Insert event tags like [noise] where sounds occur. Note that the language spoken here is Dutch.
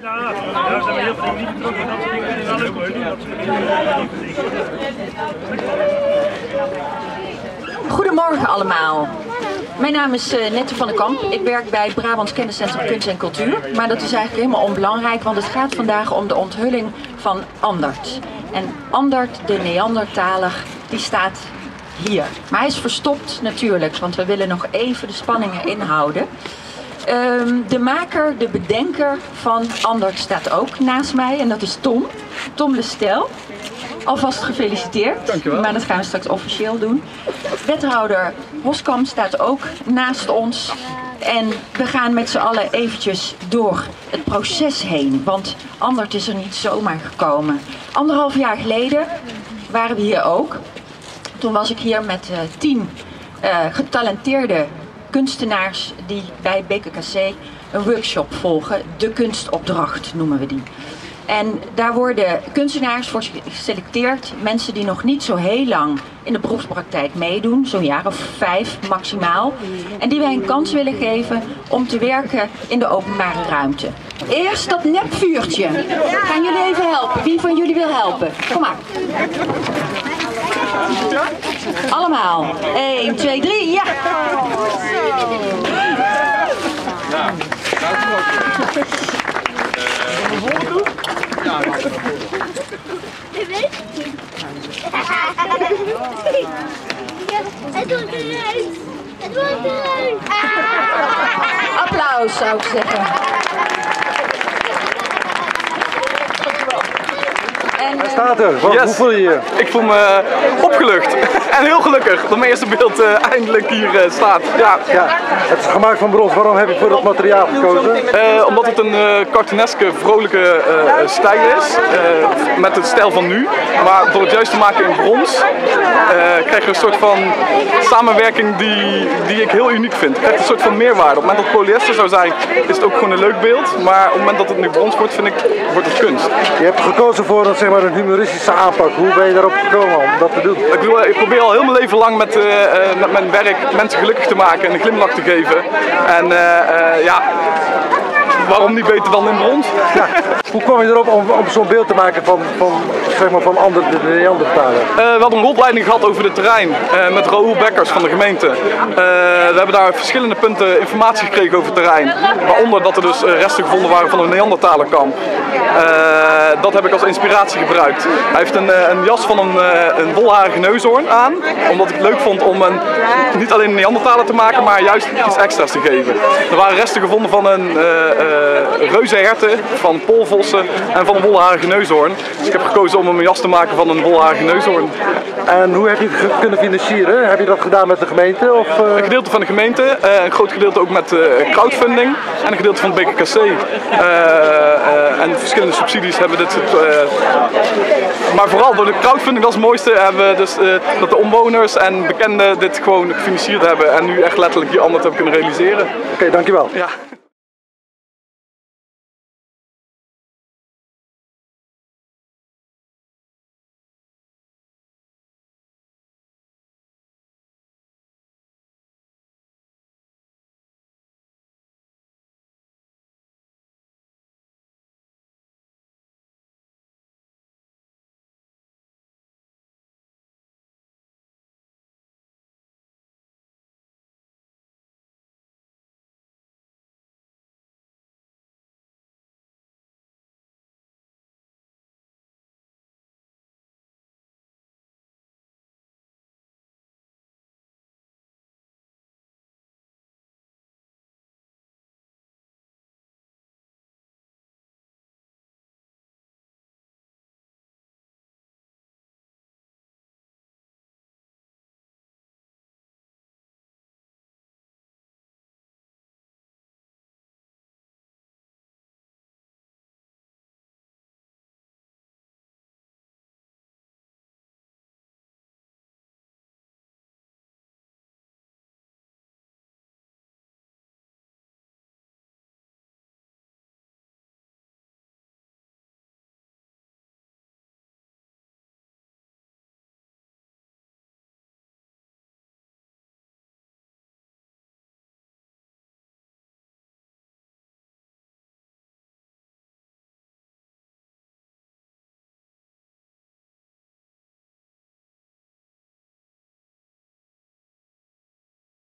Ja, heel veel niet betrokken. Dat. Goedemorgen allemaal. Mijn naam is eh, Nette van den Kamp. Ik werk bij Brabants Kenniscentrum Kunst en Cultuur. Maar dat is eigenlijk helemaal onbelangrijk, want het gaat vandaag om de onthulling van Andert. En Andert, de Neandertaler, die staat hier. Maar hij is verstopt natuurlijk, want we willen nog even de spanningen inhouden. Ehm, de maker, de bedenker van Andert staat ook naast mij en dat is Tom. Tom Lestel. Alvast gefeliciteerd. Dankjewel. Maar dat gaan we straks officieel doen. Wethouder Hoskamp staat ook naast ons. En we gaan met z'n allen eventjes door het proces heen. Want Andert is er niet zomaar gekomen. Anderhalf jaar geleden waren we hier ook. Toen was ik hier met eh, tien eh, getalenteerde kunstenaars die bij BKKC een workshop volgen. De kunstopdracht noemen we die. En daar worden kunstenaars voor geselecteerd, mensen die nog niet zo heel lang in de beroepspraktijk meedoen, zo'n jaar of vijf maximaal. En die wij een kans willen geven om te werken in de openbare ruimte. Eerst dat nepvuurtje. Gaan jullie even helpen? Wie van jullie wil helpen? Kom maar. Allemaal. 1, 2, 3, ja! Het wordt eruit! Het wordt eruit! Applaus zou ik zeggen. Eh, Staat er. Wat, Yes. Hoe voel je je? Ik voel me opgelucht [laughs] en heel gelukkig dat mijn eerste beeld eh, eindelijk hier eh, staat. Ja. Ja, het is gemaakt van brons. Waarom heb je voor dat materiaal gekozen? Eh, omdat het een eh cartooneske, vrolijke eh, stijl is, eh, met het stijl van nu. Maar door het juist te maken in brons, eh, krijg je een soort van samenwerking die, die ik heel uniek vind. Je krijgt een soort van meerwaarde. Op het moment dat het polyester zou zijn, is het ook gewoon een leuk beeld. Maar op het moment dat het nu brons wordt, vind ik, wordt het kunst. Je hebt gekozen voor een, zeg maar, een humoristische aanpak. Hoe ben je daarop gekomen om dat te doen? Ik, bedoel, ik probeer al heel mijn leven lang met, eh, eh, met mijn werk mensen gelukkig te maken en een glimlach te geven. En eh, ja, waarom niet beter dan in brons? Hoe kwam je erop om, om zo'n beeld te maken van, van, zeg maar, van ander, de Neandertaler? Eh, we hadden een rondleiding gehad over het terrein met Raoul Bekkers van de gemeente. We hebben daar verschillende punten informatie gekregen over het terrein. Waaronder dat er dus resten gevonden waren van een Neandertalerkamp. Eh, dat heb ik als inspiratie gebruikt. Hij heeft een, eh, een jas van een, eh, een wolharige neushoorn aan. Omdat ik het leuk vond om een, niet alleen een Neandertaler te maken, maar juist iets extra's te geven. Er waren resten gevonden van een reuzenherten, van polvossen en van een wolharige neushoorn. Dus ik heb gekozen om een jas te maken van een wolharige neushoorn. En hoe heb je het kunnen financieren? Heb je dat gedaan met de gemeente? Of? Een gedeelte van de gemeente, een groot gedeelte ook met crowdfunding en een gedeelte van het BKKC. En verschillende subsidies hebben dit. soort, eh, maar vooral door de crowdfunding, dat is het mooiste, hebben we dus eh, dat de omwoners en bekenden dit gewoon gefinancierd hebben en nu echt letterlijk die ander hebben kunnen realiseren. Oké, dankjewel. Ja.